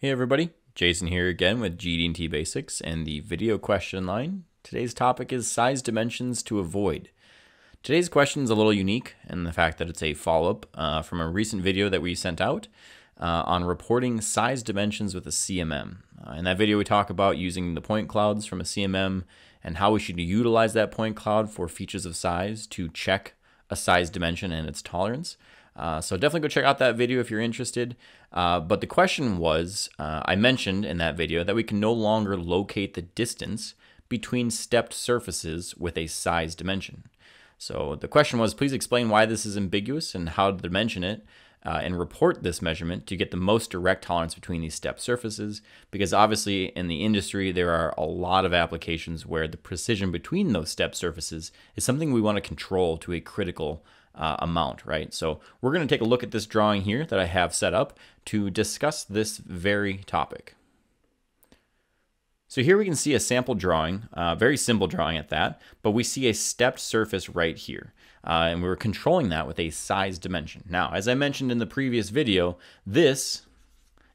Hey everybody, Jason here again with GD&T Basics and the video question line. Today's topic is size dimensions to avoid. Today's question is a little unique in the fact that it's a follow-up uh, from a recent video that we sent out uh, on reporting size dimensions with a CMM. Uh, in that video we talk about using the point clouds from a CMM and how we should utilize that point cloud for features of size to check a size dimension and its tolerance. Uh, so definitely go check out that video if you're interested. Uh, but the question was, uh, I mentioned in that video that we can no longer locate the distance between stepped surfaces with a size dimension. So the question was, please explain why this is ambiguous and how to dimension it uh, and report this measurement to get the most direct tolerance between these stepped surfaces. Because obviously in the industry, there are a lot of applications where the precision between those stepped surfaces is something we want to control to a critical uh, amount, right? So we're going to take a look at this drawing here that I have set up to discuss this very topic. So here we can see a sample drawing, uh, very simple drawing at that, but we see a stepped surface right here. Uh, and we are controlling that with a size dimension. Now, as I mentioned in the previous video, this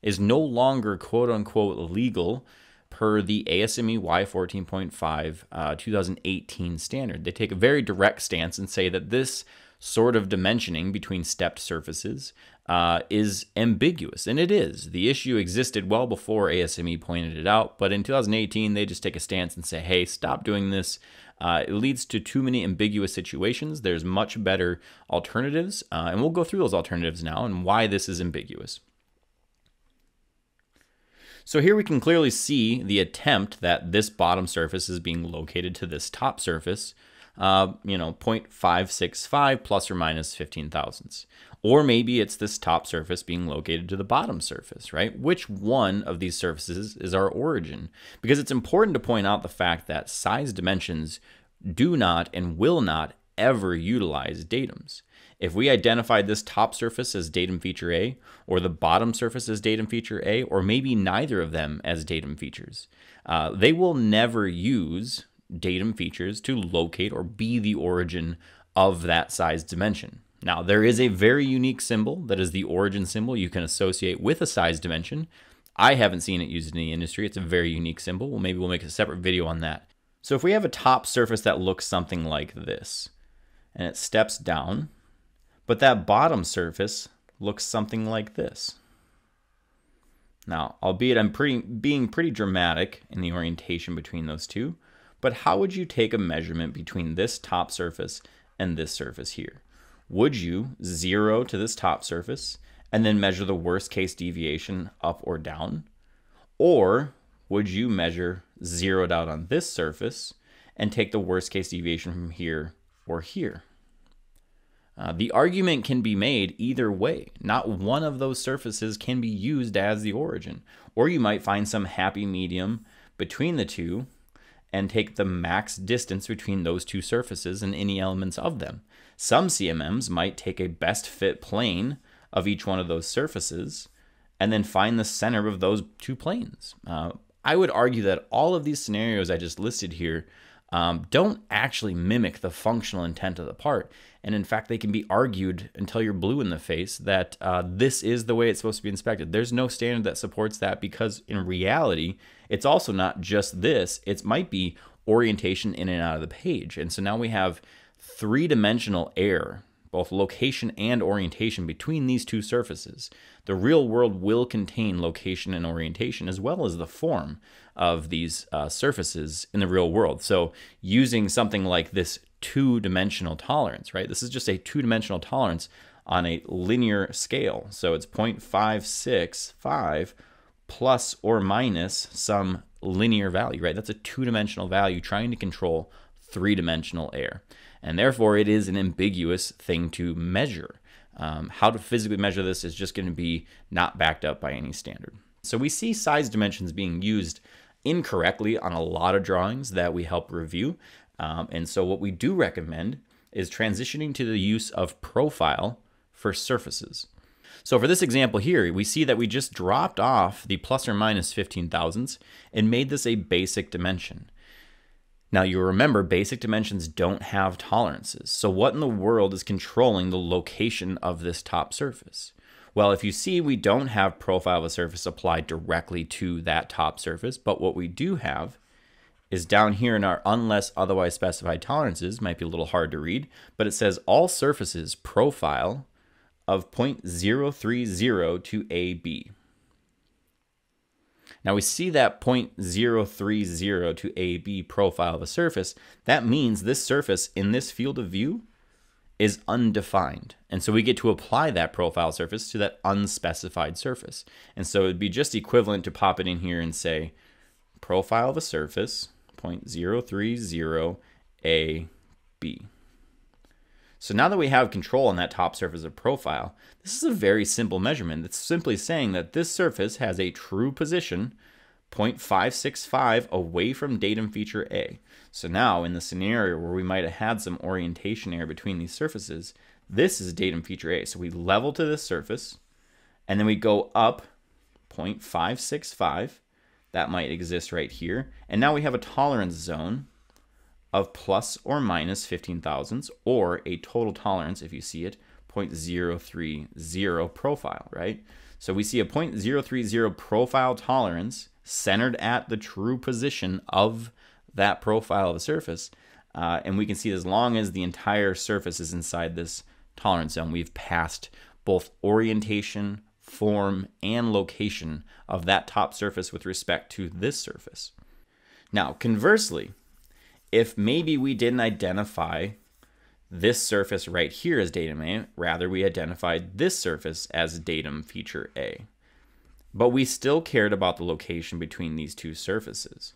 is no longer quote unquote legal per the ASME Y14.5 uh, 2018 standard. They take a very direct stance and say that this sort of dimensioning between stepped surfaces uh, is ambiguous, and it is. The issue existed well before ASME pointed it out, but in 2018, they just take a stance and say, hey, stop doing this. Uh, it leads to too many ambiguous situations. There's much better alternatives, uh, and we'll go through those alternatives now and why this is ambiguous. So here we can clearly see the attempt that this bottom surface is being located to this top surface uh, you know, 0.565 plus or minus 15 thousandths. Or maybe it's this top surface being located to the bottom surface, right? Which one of these surfaces is our origin? Because it's important to point out the fact that size dimensions do not and will not ever utilize datums. If we identified this top surface as datum feature A, or the bottom surface as datum feature A, or maybe neither of them as datum features, uh, they will never use datum features to locate or be the origin of that size dimension. Now, there is a very unique symbol that is the origin symbol you can associate with a size dimension. I haven't seen it used in the industry. It's a very unique symbol. Well, maybe we'll make a separate video on that. So if we have a top surface that looks something like this, and it steps down, but that bottom surface looks something like this. Now, albeit I'm pretty, being pretty dramatic in the orientation between those two, but how would you take a measurement between this top surface and this surface here? Would you zero to this top surface and then measure the worst case deviation up or down? Or would you measure zeroed out on this surface and take the worst case deviation from here or here? Uh, the argument can be made either way. Not one of those surfaces can be used as the origin. Or you might find some happy medium between the two and take the max distance between those two surfaces and any elements of them. Some CMMs might take a best fit plane of each one of those surfaces and then find the center of those two planes. Uh, I would argue that all of these scenarios I just listed here um, don't actually mimic the functional intent of the part. And in fact, they can be argued until you're blue in the face that uh, this is the way it's supposed to be inspected. There's no standard that supports that because in reality, it's also not just this, it might be orientation in and out of the page. And so now we have three dimensional error both location and orientation between these two surfaces. The real world will contain location and orientation as well as the form of these uh, surfaces in the real world. So using something like this two-dimensional tolerance, right? This is just a two-dimensional tolerance on a linear scale. So it's 0.565 plus or minus some linear value, right? That's a two-dimensional value trying to control three-dimensional air and therefore it is an ambiguous thing to measure. Um, how to physically measure this is just going to be not backed up by any standard. So we see size dimensions being used incorrectly on a lot of drawings that we help review. Um, and so what we do recommend is transitioning to the use of profile for surfaces. So for this example here, we see that we just dropped off the plus or minus 15 thousandths and made this a basic dimension. Now you remember basic dimensions don't have tolerances. So what in the world is controlling the location of this top surface? Well, if you see, we don't have profile of a surface applied directly to that top surface, but what we do have is down here in our unless otherwise specified tolerances, might be a little hard to read, but it says all surfaces profile of 0.030 to AB. Now we see that 0.030 to AB profile of a surface. That means this surface in this field of view is undefined. And so we get to apply that profile surface to that unspecified surface. And so it'd be just equivalent to pop it in here and say profile of a surface 0.030 AB. So now that we have control on that top surface of profile, this is a very simple measurement. It's simply saying that this surface has a true position 0.565 away from datum feature A. So now in the scenario where we might have had some orientation error between these surfaces, this is datum feature A. So we level to this surface and then we go up 0.565. That might exist right here. And now we have a tolerance zone of plus or minus 15 thousandths or a total tolerance, if you see it, 0.030 profile, right? So we see a 0.030 profile tolerance centered at the true position of that profile of the surface. Uh, and we can see as long as the entire surface is inside this tolerance zone, we've passed both orientation, form, and location of that top surface with respect to this surface. Now, conversely, if maybe we didn't identify this surface right here as datum A, rather we identified this surface as datum feature A. But we still cared about the location between these two surfaces.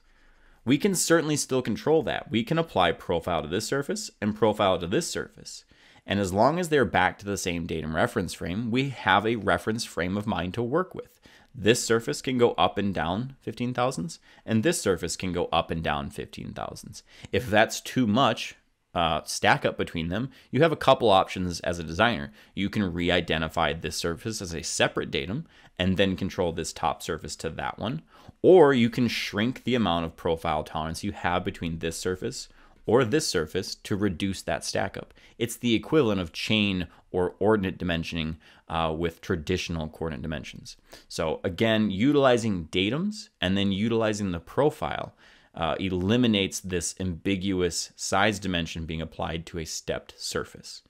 We can certainly still control that. We can apply profile to this surface and profile to this surface. And as long as they're back to the same datum reference frame, we have a reference frame of mind to work with. This surface can go up and down 15 thousandths, and this surface can go up and down 15 thousandths. If that's too much uh, stack up between them, you have a couple options as a designer. You can re-identify this surface as a separate datum and then control this top surface to that one. Or you can shrink the amount of profile tolerance you have between this surface or this surface to reduce that stack up. It's the equivalent of chain or ordinate dimensioning uh, with traditional coordinate dimensions. So again, utilizing datums and then utilizing the profile uh, eliminates this ambiguous size dimension being applied to a stepped surface.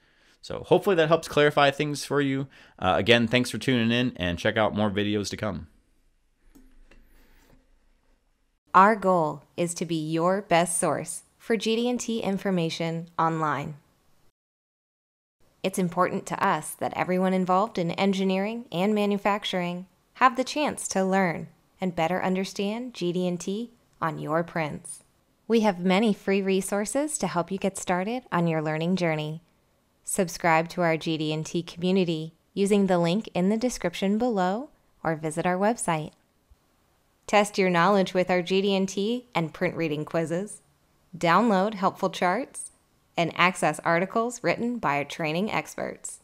So hopefully that helps clarify things for you. Uh, again, thanks for tuning in and check out more videos to come. Our goal is to be your best source for GD&T information online. It's important to us that everyone involved in engineering and manufacturing have the chance to learn and better understand GD&T on your prints. We have many free resources to help you get started on your learning journey. Subscribe to our GD&T community using the link in the description below or visit our website. Test your knowledge with our GD&T and print reading quizzes download helpful charts, and access articles written by our training experts.